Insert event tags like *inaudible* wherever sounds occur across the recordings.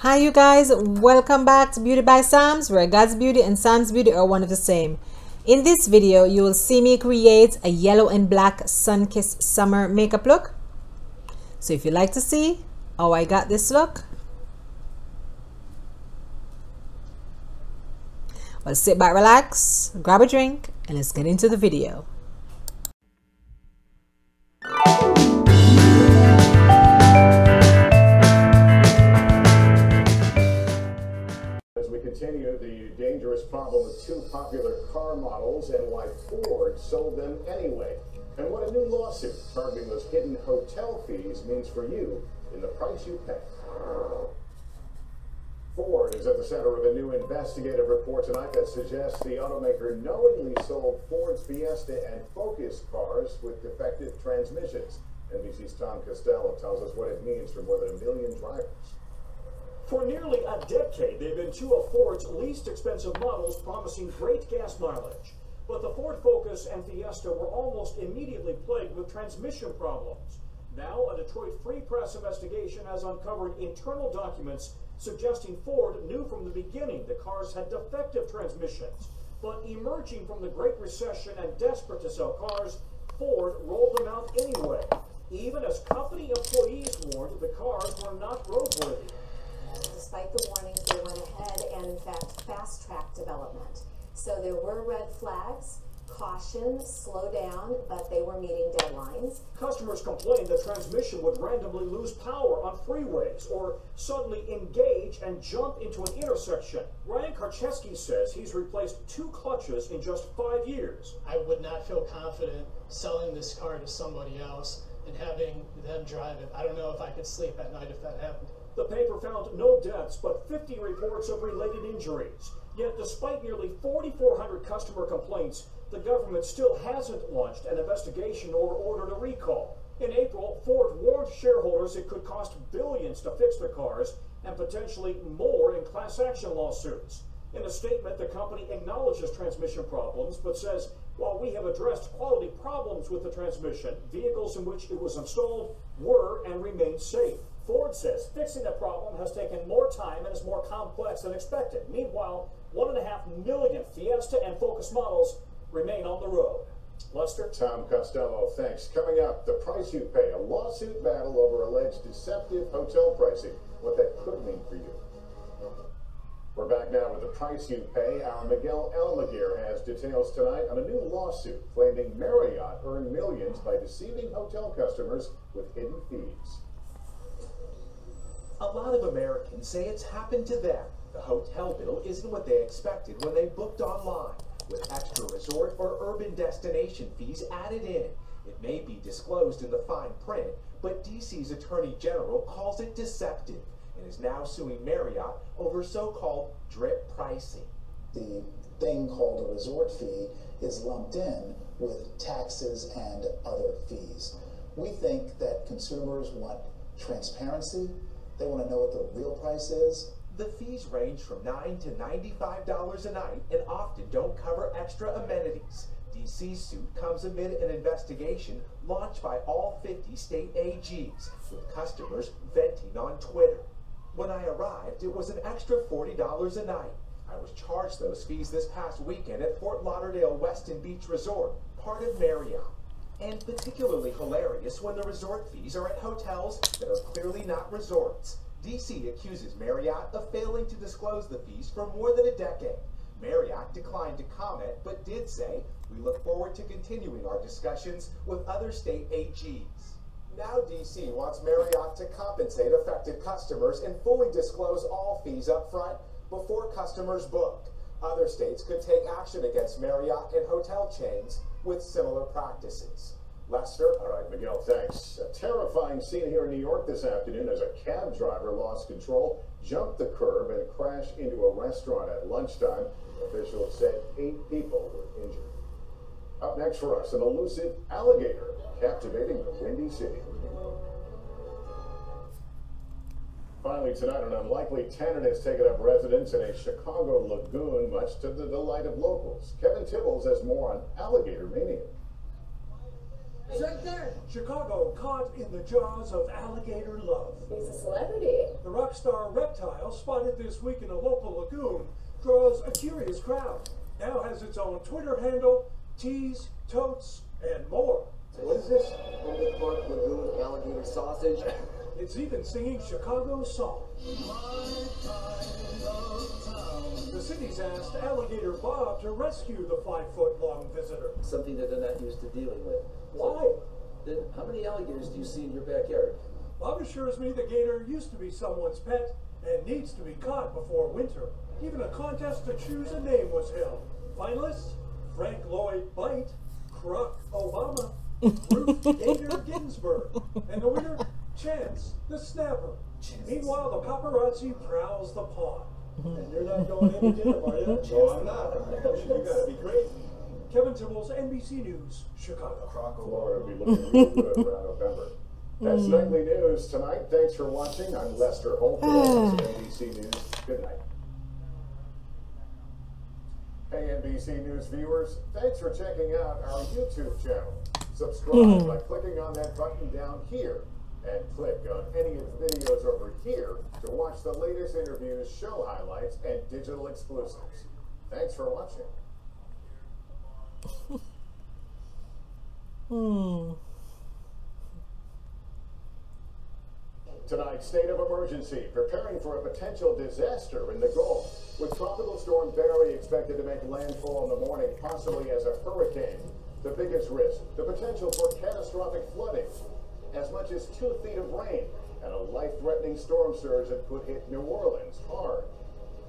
Hi you guys, welcome back to Beauty by Psalms where God's Beauty and Psalms Beauty are one of the same. In this video, you will see me create a yellow and black sun-kissed summer makeup look. So if you'd like to see how I got this look, well sit back, relax, grab a drink, and let's get into the video. Continue the dangerous problem of two popular car models and why Ford sold them anyway. And what a new lawsuit targeting those hidden hotel fees means for you in the price you pay. Ford is at the center of a new investigative report tonight that suggests the automaker knowingly sold Ford's Fiesta and Focus cars with defective transmissions. NBC's Tom Costello tells us what it means for more than a million drivers. For nearly a decade, they've been two of Ford's least expensive models, promising great gas mileage. But the Ford Focus and Fiesta were almost immediately plagued with transmission problems. Now, a Detroit Free Press investigation has uncovered internal documents suggesting Ford knew from the beginning the cars had defective transmissions. But emerging from the Great Recession and desperate to sell cars, Ford rolled them out anyway, even as company employees warned the cars were not roadworthy despite the warnings, they went ahead and, in fact, fast-tracked development. So there were red flags, caution, slow down, but they were meeting deadlines. Customers complained the transmission would randomly lose power on freeways or suddenly engage and jump into an intersection. Ryan Karcheski says he's replaced two clutches in just five years. I would not feel confident selling this car to somebody else and having them drive it. I don't know if I could sleep at night if that happened. The paper found no deaths, but 50 reports of related injuries. Yet, despite nearly 4,400 customer complaints, the government still hasn't launched an investigation or ordered a recall. In April, Ford warned shareholders it could cost billions to fix the cars and potentially more in class action lawsuits. In a statement, the company acknowledges transmission problems, but says while we have addressed quality problems with the transmission, vehicles in which it was installed were and remain safe. Ford says fixing the problem has taken more time and is more complex than expected. Meanwhile, one and a half million Fiesta and Focus models remain on the road. Lester? Tom Costello, thanks. Coming up, the price you pay, a lawsuit battle over alleged deceptive hotel pricing. What that could mean for you. We're back now with the price you pay. Our Miguel Almaguer has details tonight on a new lawsuit claiming Marriott earned millions by deceiving hotel customers with hidden fees. A lot of Americans say it's happened to them. The hotel bill isn't what they expected when they booked online, with extra resort or urban destination fees added in. It may be disclosed in the fine print, but DC's Attorney General calls it deceptive and is now suing Marriott over so-called drip pricing. The thing called a resort fee is lumped in with taxes and other fees. We think that consumers want transparency they want to know what the real price is. The fees range from 9 to $95 a night and often don't cover extra amenities. DC's suit comes amid an investigation launched by all 50 state AGs, with customers venting on Twitter. When I arrived, it was an extra $40 a night. I was charged those fees this past weekend at Fort Lauderdale Westin Beach Resort, part of Marriott and particularly hilarious when the resort fees are at hotels that are clearly not resorts. DC accuses Marriott of failing to disclose the fees for more than a decade. Marriott declined to comment, but did say, we look forward to continuing our discussions with other state AGs. Now DC wants Marriott to compensate affected customers and fully disclose all fees up front before customers book. Other states could take action against Marriott and hotel chains with similar practices. Lester? All right, Miguel, thanks. A terrifying scene here in New York this afternoon as a cab driver lost control, jumped the curb, and crashed into a restaurant at lunchtime. Officials said eight people were injured. Up next for us, an elusive alligator captivating the Windy City. Finally tonight, an unlikely tenant has taken up residence in a Chicago lagoon, much to the delight of locals. Kevin Tibbles has more on alligator mania. It's right there. Chicago caught in the jaws of alligator love. He's a celebrity. The rock star reptile, spotted this week in a local lagoon, draws a curious crowd. Now has its own Twitter handle, teas, totes, and more. What is this? Humboldt Park Lagoon alligator sausage? *laughs* It's even singing Chicago's song. The city's asked Alligator Bob to rescue the five foot long visitor. Something that they're not used to dealing with. Why? Then how many alligators do you see in your backyard? Bob assures me the gator used to be someone's pet and needs to be caught before winter. Even a contest to choose a name was held. Finalists Frank Lloyd Bite, Croc Obama, Ruth Gator Ginsburg, and the winner, Chance the Snapper. Meanwhile, the paparazzi prowls the pond. Mm-hmm. And you're not going in to dinner, are *laughs* you? No, I'm not. You gotta be *laughs* crazy. Kevin Tibbles, NBC News, Chicago. Tomorrow will be looking real good around uh, November. That's mm. nightly news tonight. Thanks for watching. I'm Lester Holt, *sighs* NBC News. Good night. Hey, NBC News viewers, thanks for checking out our YouTube channel. Subscribe mm. by clicking on that button down here and click on any of the videos over here to watch the latest interviews, show highlights, and digital exclusives. Thanks for watching. hmm. Tonight's state of emergency, preparing for a potential disaster in the Gulf. With Tropical Storm Barry expected to make landfall in the morning, possibly as a hurricane. The biggest risk, the potential for catastrophic flooding. As much as two feet of rain and a life-threatening storm surge that could hit New Orleans hard.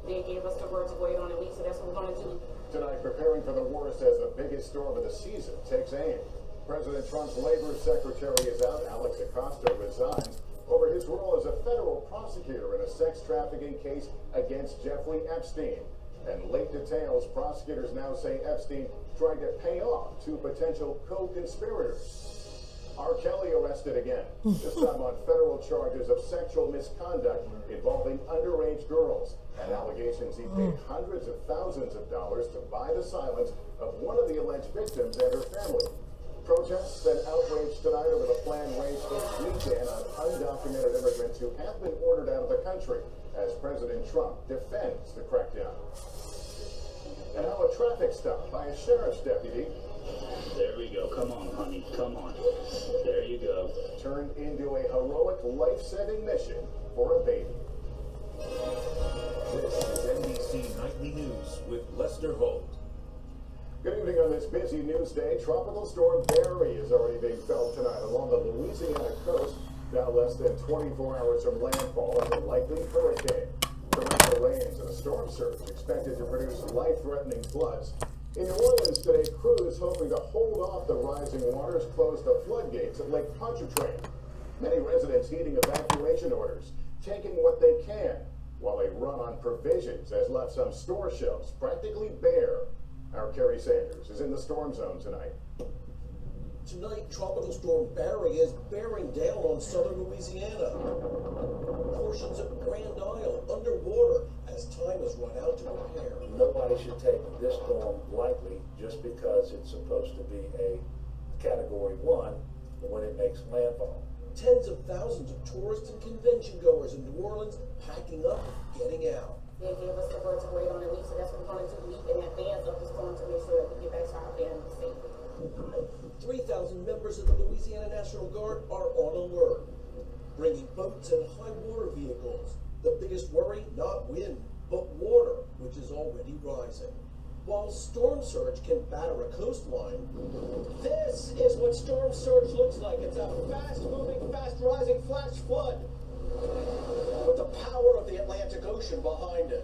They gave us the word to wait on a week, so that's what we're gonna do. Tonight, preparing for the worst as the biggest storm of the season takes aim. President Trump's labor secretary is out. Alex Acosta resigns over his role as a federal prosecutor in a sex trafficking case against Jeffrey Epstein. And late details, prosecutors now say Epstein tried to pay off two potential co-conspirators. R. Kelly arrested again, this time on federal charges of sexual misconduct involving underage girls and allegations he paid hundreds of thousands of dollars to buy the silence of one of the alleged victims and her family. Protests and outrage tonight over the planned race this weekend on undocumented immigrants who have been ordered out of the country as President Trump defends the crackdown. And how a traffic stop by a sheriff's deputy There we go. Come on, honey. Come on. There you go. turned into a heroic life-saving mission for a baby. This is NBC Nightly News with Lester Holt. Good evening on this busy news day. Tropical storm Barry is already being felt tonight along the Louisiana coast. Now less than 24 hours from landfall as a likely hurricane. Torrential rains and a storm surge expected to produce life-threatening floods. In New Orleans today, crews hoping to hold off the rising waters closed the floodgates at Lake Pontchartrain. Many residents heeding evacuation orders, taking what they can, while a run on provisions has left some store shelves practically bare. Our Kerry Sanders is in the storm zone tonight. Tonight, Tropical Storm Barry is bearing down on southern Louisiana. Portions of Grand Isle underwater as time has run out to prepare. Nobody should take this storm lightly just because it's supposed to be a category one when it makes landfall. Tens of thousands of tourists and convention goers in New Orleans packing up and getting out. They gave us the word to wait on a week, so that's what we're gonna do, week in advance of the storm to make sure that we get back to our families safely. 3,000 members of the Louisiana National Guard are on alert, bringing boats and high water vehicles. The biggest worry, not wind, but water, which is already rising. While storm surge can batter a coastline, this is what storm surge looks like. It's a fast moving, fast rising flash flood with the power of the Atlantic Ocean behind it.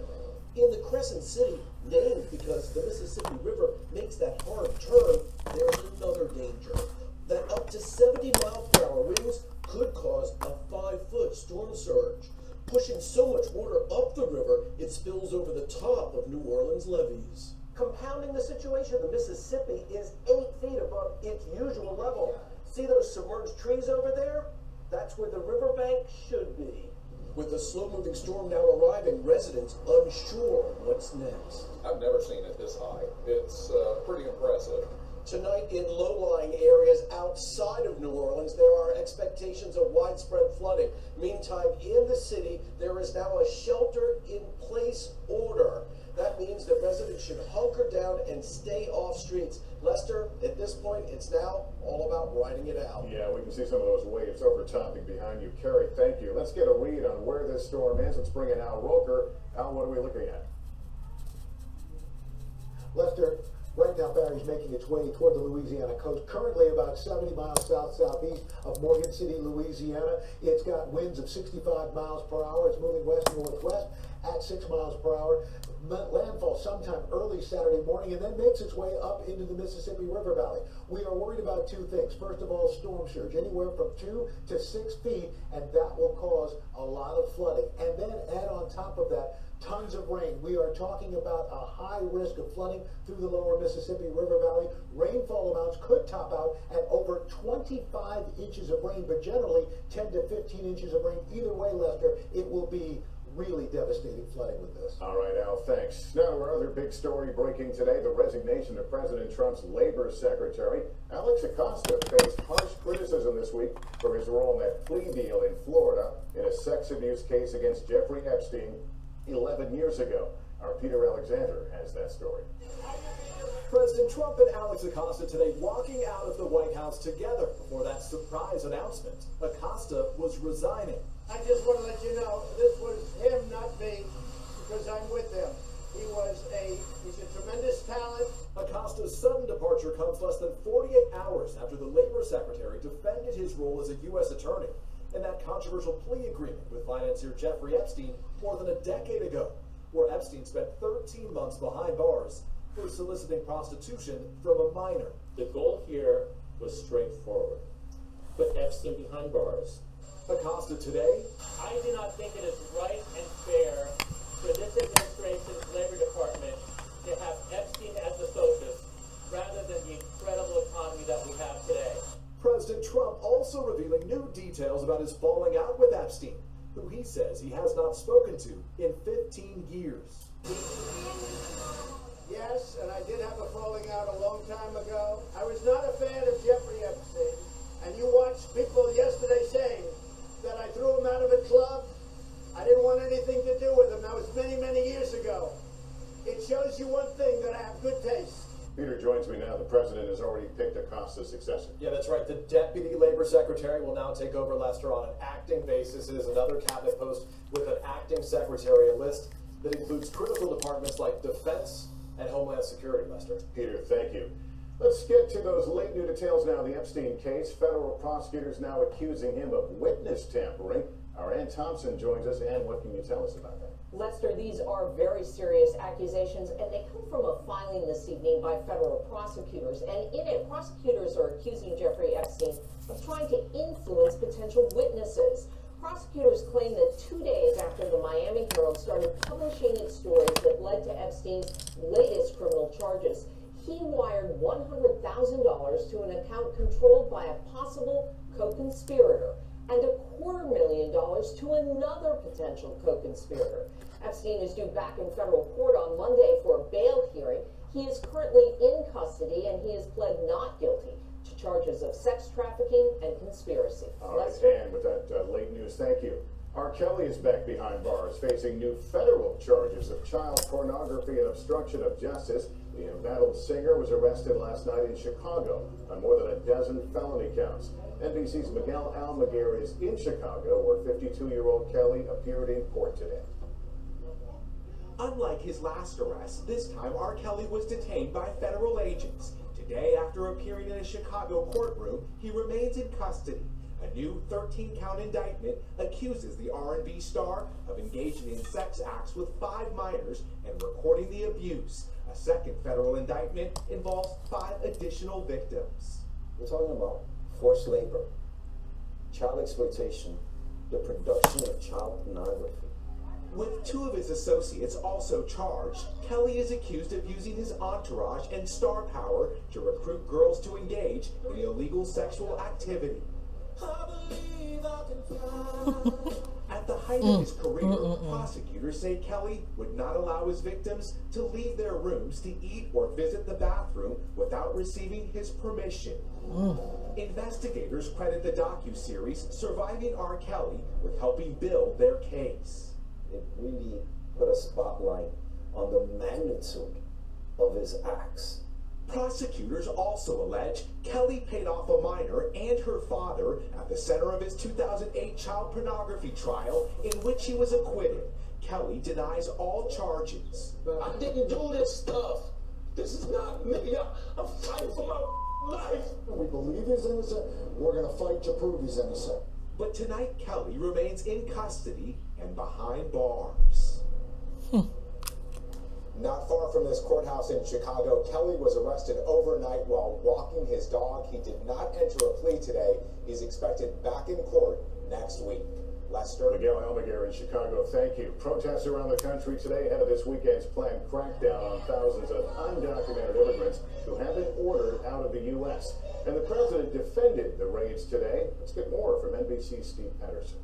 In the Crescent City, named because the Mississippi River makes that hard turn, there's another danger. That up to 70 mile per hour winds could cause a five foot storm surge, pushing so much water up the river it spills over the top of New Orleans levees. Compounding the situation, the Mississippi is eight feet above its usual level. See those submerged trees over there? That's where the riverbank should be. With the slow moving storm now arriving, residents unsure what's next. I've never seen it this high. It's uh, pretty impressive. Tonight, in low lying areas outside of New Orleans, there are expectations of widespread flooding. Meantime, in the city, there is now a shelter in place order. That means that residents should hunker down and stay off streets. Lester, at this point, it's now all about riding it out. Yeah, we can see some of those waves overtopping behind you. Kerry, thank you. Let's get a read on where this storm is. Let's bring in Al Roker. Al, what are we looking at? Lester, right now Barry's making its way toward the Louisiana coast, currently about 70 miles south-southeast of Morgan City, Louisiana. It's got winds of 65 miles per hour. It's moving west-northwest at 6 miles per hour. Landfall sometime early Saturday morning and then makes its way up into the Mississippi River Valley. We are worried about two things. First of all, storm surge, anywhere from 2 to 6 feet, and that will cause a lot of flooding. And then add on top of that, tons of rain. We are talking about a high risk of flooding through the lower Mississippi River Valley. Rainfall amounts could top out at over 25 inches of rain, but generally 10 to 15 inches of rain. Either way, Lester, it will be really devastating flooding with this. All right, Al, thanks. Now our other big story breaking today, the resignation of President Trump's labor secretary. Alex Acosta faced harsh criticism this week for his role in that plea deal in Florida in a sex abuse case against Jeffrey Epstein 11 years ago. Our Peter Alexander has that story. President Trump and Alex Acosta today walking out of the White House together before that surprise announcement. Acosta was resigning. I just want to let you know this was him, not me, because I'm with him. He was a he's a tremendous talent. Acosta's sudden departure comes less than 48 hours after the Labor Secretary defended his role as a U.S. attorney in that controversial plea agreement with financier Jeffrey Epstein more than a decade ago, where Epstein spent 13 months behind bars for soliciting prostitution from a minor. The goal here was straightforward. Put Epstein behind bars. Acosta today. I do not think it is right and fair for this administration's Labor Department to have Epstein as the focus rather than the incredible economy that we have today. President Trump also revealing new details about his falling out with Epstein, who he says he has not spoken to in 15 years. Yes, and I did have a falling out a long time ago. I was not a fan of Jeffrey Epstein, and you watched people yesterday saying that I threw him out of a club. I didn't want anything to do with him. That was many, many years ago. It shows you one thing that I have good taste. Peter joins me now. The president has already picked Acosta's successor. Yeah, that's right. The deputy labor secretary will now take over Lester on an acting basis. It is another cabinet post with an acting secretary, a list that includes critical departments like defense and homeland security, Lester. Peter, thank you. Let's get to those late new details now. The Epstein case. Federal prosecutors now accusing him of witness tampering. Our Ann Thompson joins us. Ann, what can you tell us about that? Lester, these are very serious accusations, and they come from a filing this evening by federal prosecutors. And in it, prosecutors are accusing Jeffrey Epstein of trying to influence potential witnesses. Prosecutors claim that two days after the Miami Herald started publishing its stories that led to Epstein's latest criminal charges, he wired $100,000 to an account controlled by a possible co-conspirator and a quarter million dollars to another potential co-conspirator. Epstein is due back in federal court on Monday for a bail hearing. He is currently in custody and he has pled not guilty to charges of sex trafficking and conspiracy. All right, Ann, with that uh, late news, thank you. R. Kelly is back behind bars, facing new federal charges of child pornography and obstruction of justice. The embattled singer was arrested last night in Chicago on more than a dozen felony counts. NBC's Miguel Almaguer is in Chicago, where 52-year-old Kelly appeared in court today. Unlike his last arrest, this time R. Kelly was detained by federal agents. Today, after appearing in a Chicago courtroom, he remains in custody. A new 13-count indictment accuses the R&B star of engaging in sex acts with five minors and recording the abuse. A second federal indictment involves five additional victims. We're talking about forced labor, child exploitation, the production of child pornography. With two of his associates also charged, Kelly is accused of using his entourage and star power to recruit girls to engage in illegal sexual activity. At *laughs* At the height of his career, Mm, mm, mm. prosecutors say Kelly would not allow his victims to leave their rooms to eat or visit the bathroom without receiving his permission. Mm. Investigators credit the docu-series Surviving R. Kelly with helping build their case. It really put a spotlight on the magnitude of his acts. Prosecutors also allege Kelly paid off a minor and her father at the center of his 2008 child pornography trial in which he was acquitted. Kelly denies all charges. I didn't do this stuff. This is not me. I, I'm fighting for my life. We believe he's innocent. We're going to fight to prove he's innocent. But tonight, Kelly remains in custody and behind bars. Hmm. Not far from this courthouse in Chicago, Kelly was arrested overnight while walking his dog. He did not enter a plea today. He's expected back in court next week. Lester. Miguel Almaguer in Chicago, thank you. Protests around the country today ahead of this weekend's planned crackdown on thousands of undocumented immigrants who have been ordered out of the U.S. And the president defended the raids today. Let's get more from NBC's Steve Patterson.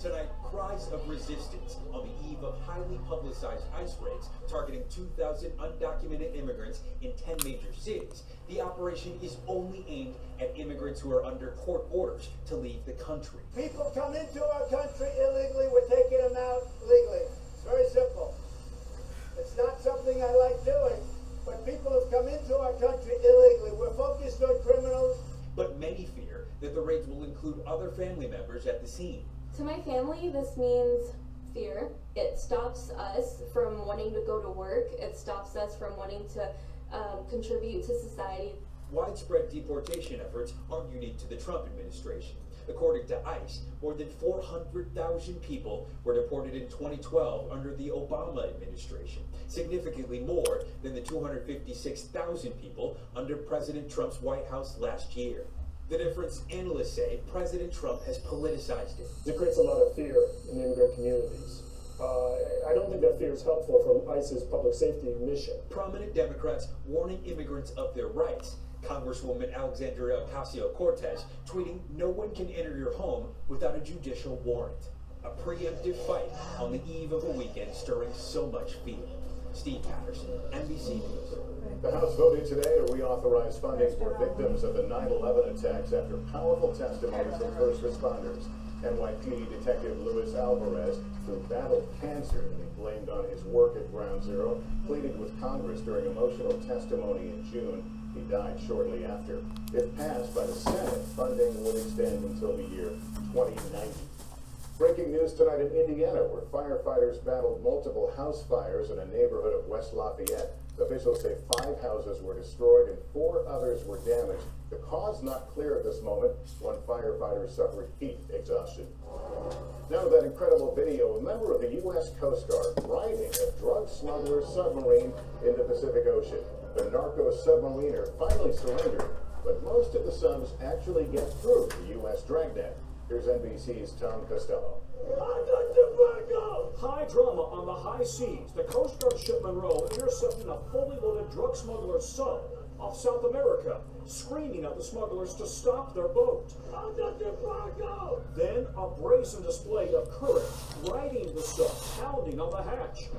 Tonight, cries of resistance on the eve of highly publicized ICE raids targeting 2,000 undocumented immigrants in 10 major cities. The operation is only aimed at immigrants who are under court orders to leave the country. People come into our country illegally, we're taking them out legally. It's very simple. It's not something I like doing, but people have come into our country illegally. We're focused on criminals. But many fear that the raids will include other family members at the scene. To my family, this means fear. It stops us from wanting to go to work. It stops us from wanting to um, contribute to society. Widespread deportation efforts aren't unique to the Trump administration. According to ICE, more than 400,000 people were deported in 2012 under the Obama administration, significantly more than the 256,000 people under President Trump's White House last year. The difference, analysts say, President Trump has politicized it. It creates a lot of fear in immigrant communities. Uh, I don't think that fear is helpful from ICE's public safety mission. Prominent Democrats warning immigrants of their rights. Congresswoman Alexandria Ocasio Cortez tweeting, No one can enter your home without a judicial warrant. A preemptive fight on the eve of a weekend stirring so much fear. Steve Patterson, NBC News. The House voted today to reauthorize funding for victims of the 9-11 attacks after powerful testimony from first responders. NYPD Detective Luis Alvarez, who battled cancer that he blamed on his work at Ground Zero, pleaded with Congress during emotional testimony in June. He died shortly after. If passed by the Senate, funding would extend until the year 2090. Breaking news tonight in Indiana, where firefighters battled multiple house fires in a neighborhood of West Lafayette. Officials say five houses were destroyed and four others were damaged. The cause not clear at this moment. One firefighter suffered heat exhaustion. Now that incredible video, a member of the U.S. Coast Guard riding a drug smuggler submarine in the Pacific Ocean. The narco submariner finally surrendered, but most of the subs actually get through the U.S. dragnet. Here's NBC's Tom Costello. High drama on the high seas. The Coast Guard ship Munro intercepting a fully loaded drug smuggler's sub off South America, screaming at the smugglers to stop their boat. Then a brazen display of courage, riding the sub, pounding on the hatch.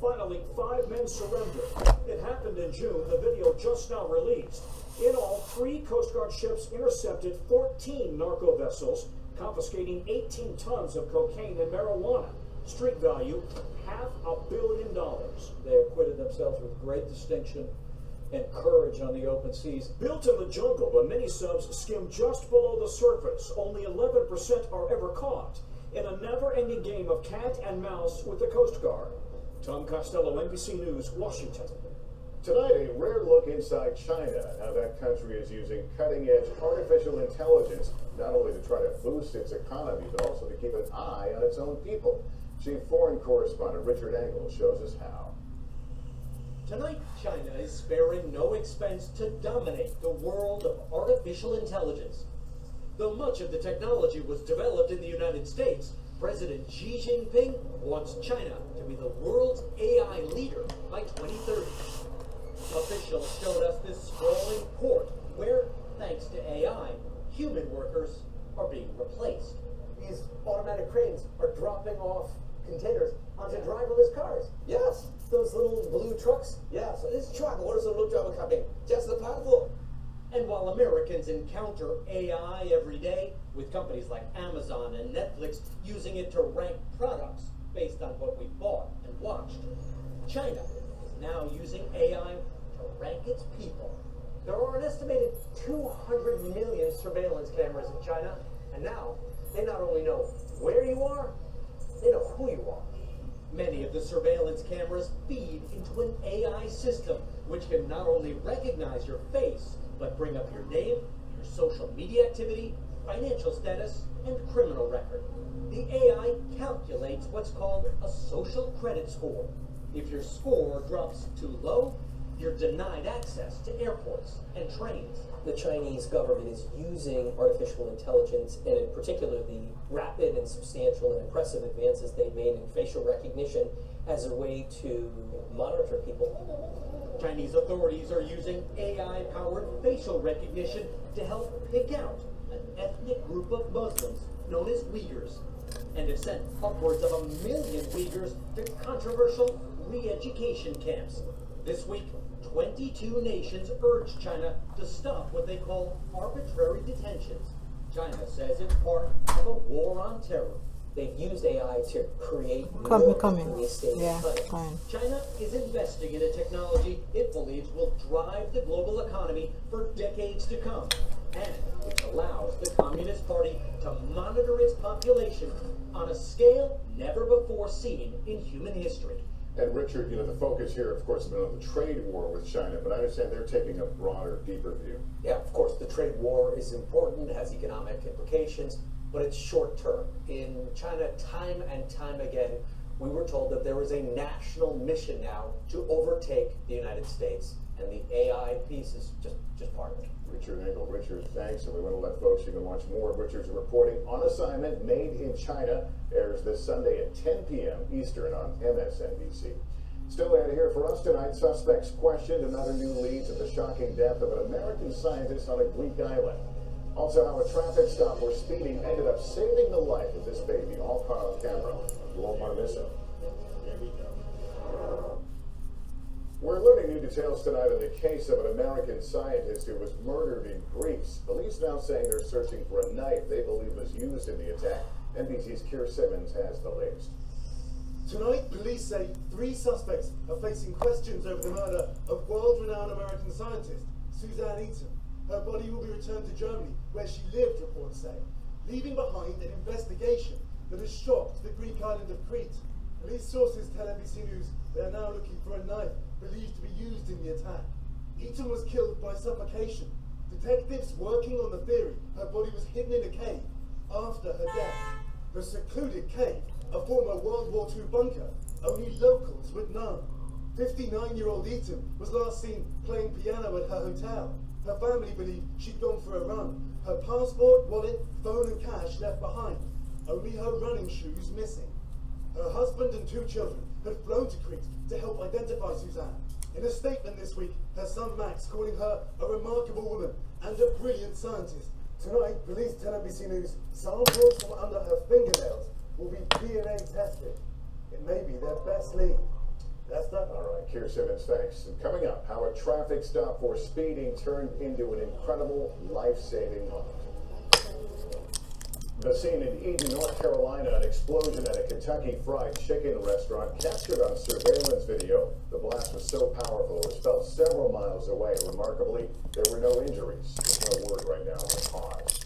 Finally, five men surrendered. It happened in June, the video just now released. In all, three Coast Guard ships intercepted 14 narco vessels, confiscating 18 tons of cocaine and marijuana. Street value, half a billion dollars. They acquitted themselves with great distinction and courage on the open seas. Built in the jungle, the mini subs skim just below the surface. Only 11% are ever caught. In a never-ending game of cat and mouse with the Coast Guard. Tom Costello, NBC News, Washington. Tonight, a rare look inside China, how that country is using cutting-edge artificial intelligence, not only to try to boost its economy, but also to keep an eye on its own people. Chief Foreign Correspondent Richard Engel shows us how. Tonight, China is sparing no expense to dominate the world of artificial intelligence. Though much of the technology was developed in the United States, President Xi Jinping wants China to be the world's AI leader by 2030. Officials showed us this sprawling port where, thanks to AI, human workers are being replaced. These automatic cranes are dropping off containers onto driverless cars. Yes. Those little blue trucks. Yeah, so This truck, what is the little driver coming? Just the platform. And while Americans encounter AI every day, with companies like Amazon and Netflix using it to rank products based on what we bought and watched, China is now using AI to rank its people. There are an estimated 200 million surveillance cameras in China, and now they not only know where you are, they know who you are. Many of the surveillance cameras feed into an AI system which can not only recognize your face, but bring up your name, your social media activity, financial status, and criminal record. The AI calculates what's called a social credit score. If your score drops too low, you're denied access to airports and trains. The Chinese government is using artificial intelligence, and in particular the rapid and substantial and impressive advances they've made in facial recognition as a way to monitor people. Chinese authorities are using AI-powered facial recognition to help pick out an ethnic group of Muslims known as Uyghurs, and have sent upwards of a million Uyghurs to controversial re-education camps. This week, 22 nations urged China to stop what they call arbitrary detentions. China says it's part of a war on terror. They've used AI to create coming. state Yeah, fine. China is investing in a technology it believes will drive the global economy for decades to come, and which allows the Communist Party to monitor its population on a scale never before seen in human history. And Richard, you know, the focus here, of course, has been on the trade war with China, but I understand they're taking a broader, deeper view. Yeah, of course, the trade war is important, has economic implications, but it's short term. In China, time and time again, we were told that there is a national mission now to overtake the United States, and the AI piece is just, just part of it. Richard Engel. Richard, thanks. And we want to let folks, you can watch more of Richard's reporting on assignment made in China. Airs this Sunday at 10 p.m. Eastern on MSNBC. Still ahead here for us tonight, suspects questioned another new lead to the shocking death of an American scientist on a Greek island. Also, how a traffic stop for speeding ended up saving the life of this baby, details tonight on the case of an American scientist who was murdered in Greece. Police now saying they're searching for a knife they believe was used in the attack. NBC's Keir Simmons has the latest. Tonight, police say three suspects are facing questions over the murder of world-renowned American scientist Suzanne Eaton. Her body will be returned to Germany, where she lived, reports say, leaving behind an investigation that has shocked the Greek island of Crete. Police sources tell NBC News they are now looking for a knife believed to be used in the attack. Eaton was killed by suffocation. Detectives working on the theory her body was hidden in a cave after her death. The secluded cave, a former World War II bunker, only locals would know. 59-year-old Eaton was last seen playing piano at her hotel. Her family believed she'd gone for a run. Her passport, wallet, phone and cash left behind. Only her running shoes missing. Her husband and two children had flown to Crete to help identify Suzanne. In a statement this week, her son Max calling her a remarkable woman and a brilliant scientist. Tonight, police tell NBC News samples from under her fingernails will be DNA tested. It may be their best lead. That's that. All right, Keir Simmons, thanks. And coming up, how a traffic stop for speeding turned into an incredible life-saving moment. The scene in Eden, North Carolina, an explosion at a Kentucky Fried Chicken restaurant captured on surveillance video. The blast was so powerful it was felt several miles away. Remarkably, there were no injuries. No word right now on cause.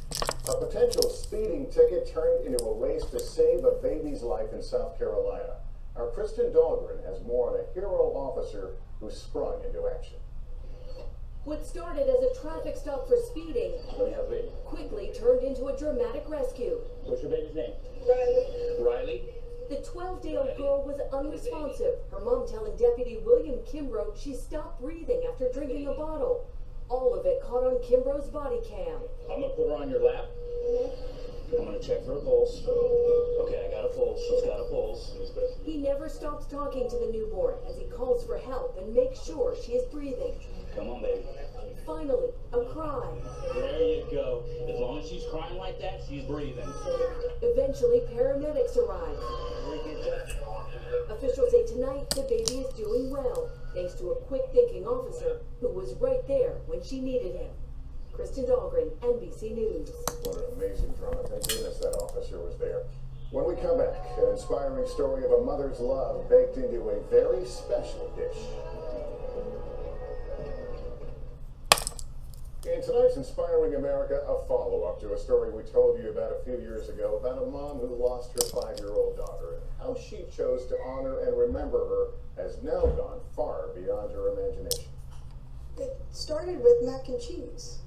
A potential speeding ticket turned into a race to save a baby's life in South Carolina. Our Kristen Dahlgren has more on a hero officer who sprung into action. What started as a traffic stop for speeding Let me have it. quickly turned into a dramatic rescue. What's your baby's name? Riley. Riley? The 12 day old girl was unresponsive, her mom telling Deputy William Kimbrough she stopped breathing after drinking a bottle. All of it caught on Kimbrough's body cam. I'm gonna put her on your lap. Mm-hmm. I'm gonna check for a pulse. Okay, I got a pulse. She's got a pulse. He never stops talking to the newborn as he calls for help and makes sure she is breathing. Come on, baby. Finally, a cry. There you go. As long as she's crying like that, she's breathing. Eventually, paramedics arrive. Officials say tonight the baby is doing well, thanks to a quick thinking officer who was right there when she needed him. Kristen Dahlgren, NBC News. What an amazing drama. Thank goodness that officer was there. When we come back, an inspiring story of a mother's love baked into a very special dish. In tonight's Inspiring America, a follow-up to a story we told you about a few years ago about a mom who lost her five-year-old daughter and how she chose to honor and remember her has now gone far beyond her imagination. It started with mac and cheese.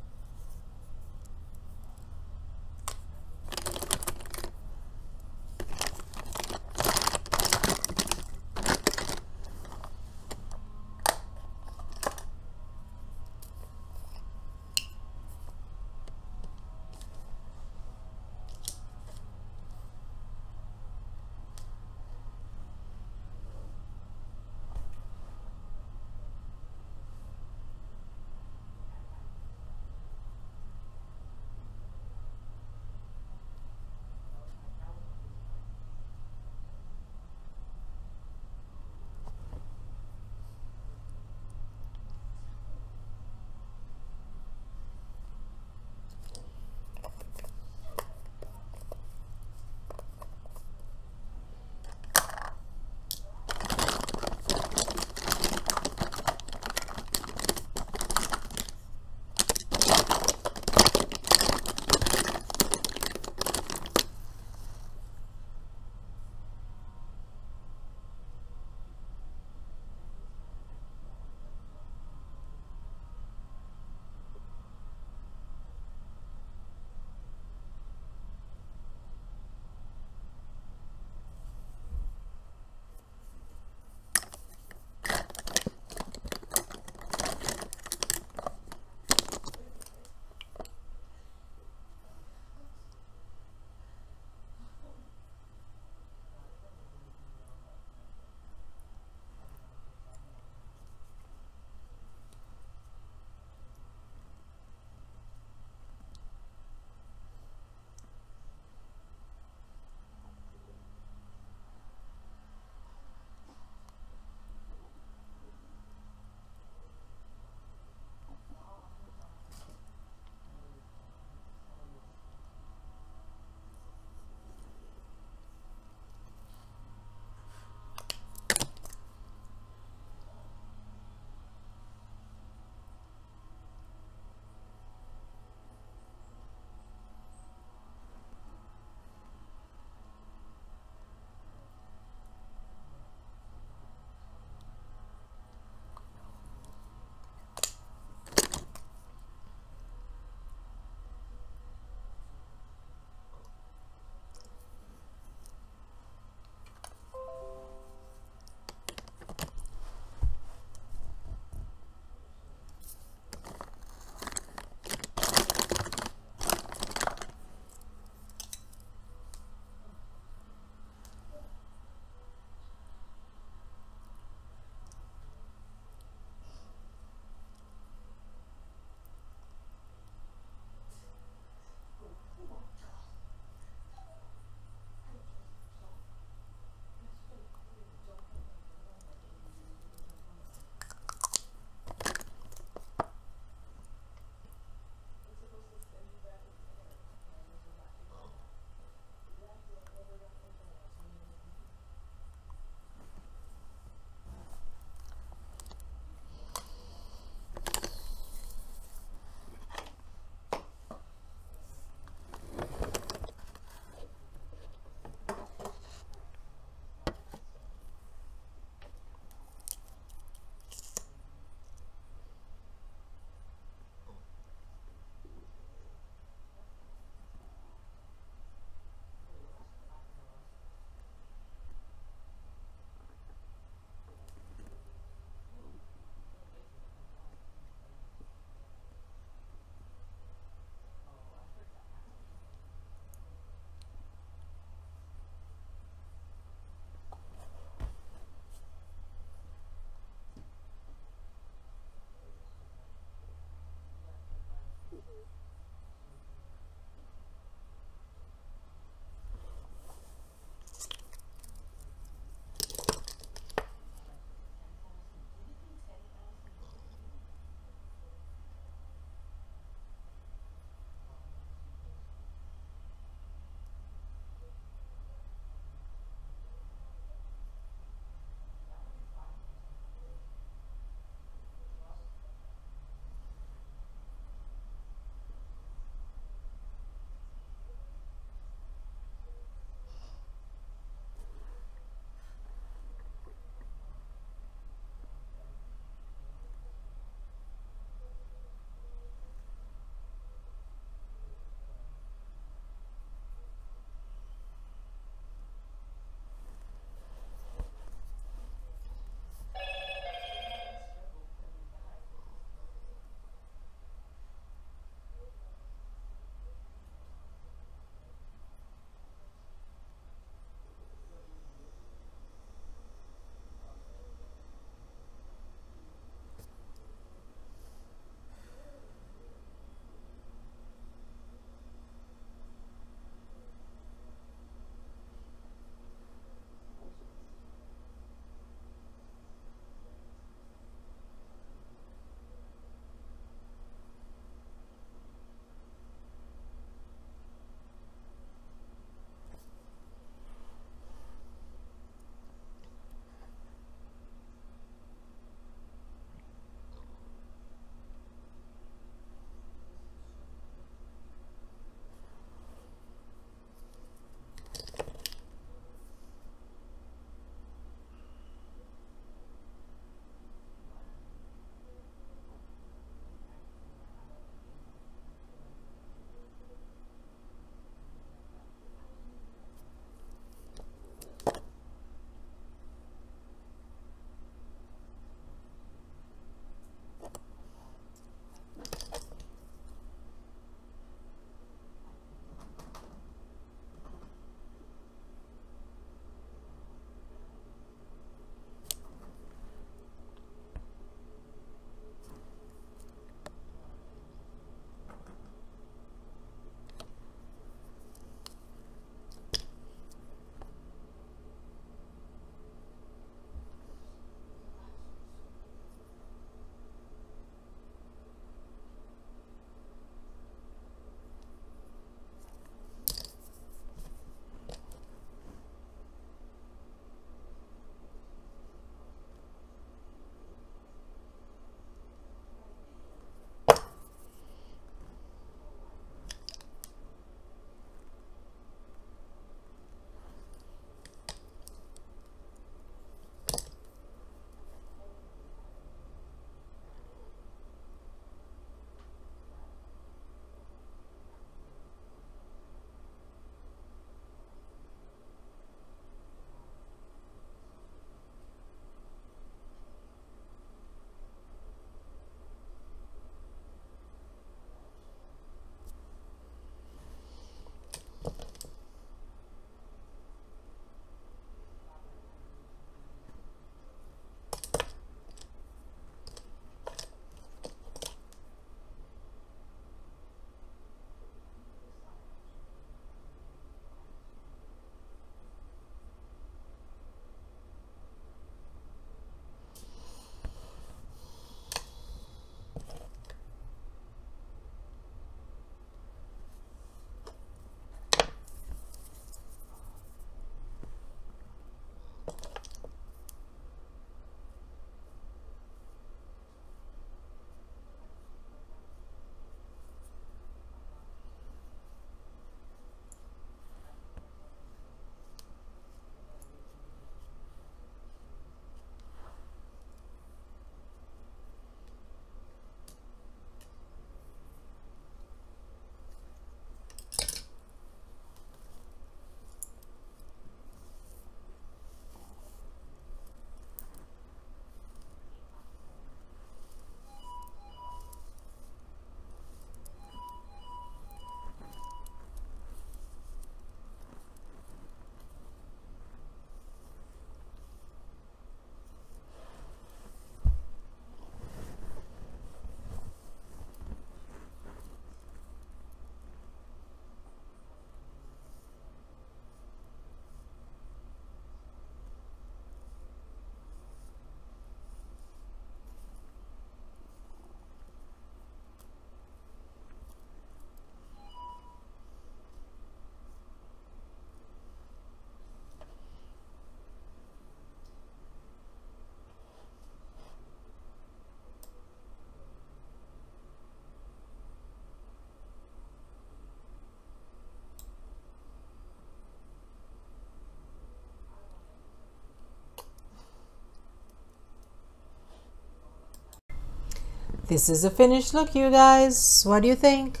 This is a finished look, you guys. What do you think?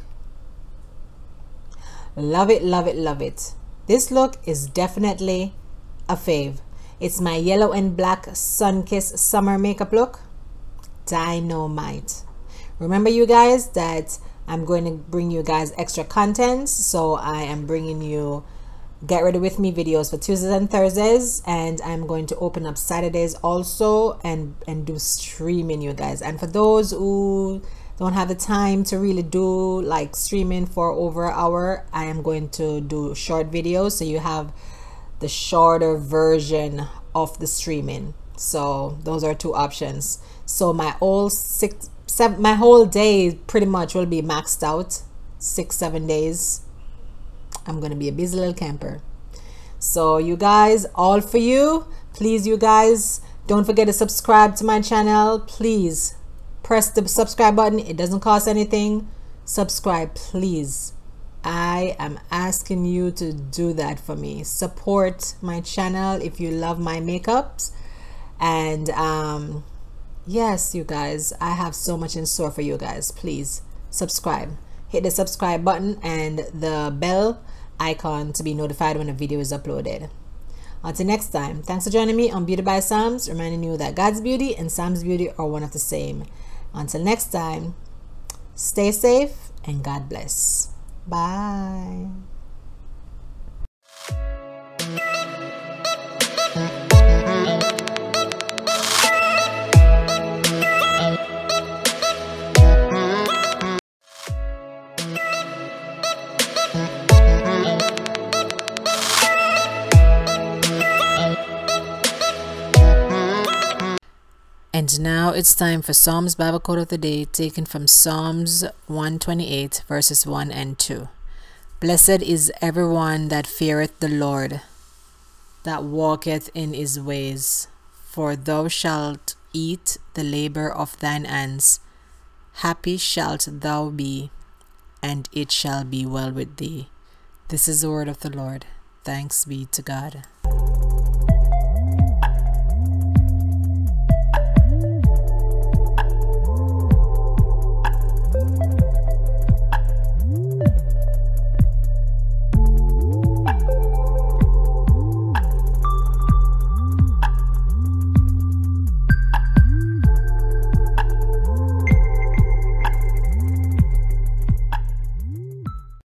Love it, love it, love it. This look is definitely a fave. It's my yellow and black Sunkist summer makeup look. Dynamite. Remember you guys that I'm going to bring you guys extra content. So I am bringing you get ready with me videos for Tuesdays and Thursdays and I'm going to open up Saturdays also and and do streaming you guys. And for those who don't have the time to really do like streaming for over an hour I am going to do short videos so you have the shorter version of the streaming. So those are two options. So my whole six seven my whole day pretty much will be maxed out. Six seven days I'm gonna be a busy little camper. So you guys all for you. Please you guys don't forget to subscribe to my channel. Please press the subscribe button. It doesn't cost anything. Subscribe please. I am asking you to do that for me. Support my channel if you love my makeups. And um yes you guys I have so much in store for you guys. Please subscribe hit the subscribe button and the bell icon to be notified when a video is uploaded. Until next time, thanks for joining me on Beauty by Psalms, reminding you that God's beauty and Psalms beauty are one of the same. Until next time, stay safe and God bless. Bye. And now it's time for Psalms Bible Quote of the Day, taken from Psalms 128, verses 1 and 2. Blessed is everyone that feareth the Lord, that walketh in his ways. For thou shalt eat the labor of thine hands. Happy shalt thou be, and it shall be well with thee. This is the word of the Lord. Thanks be to God.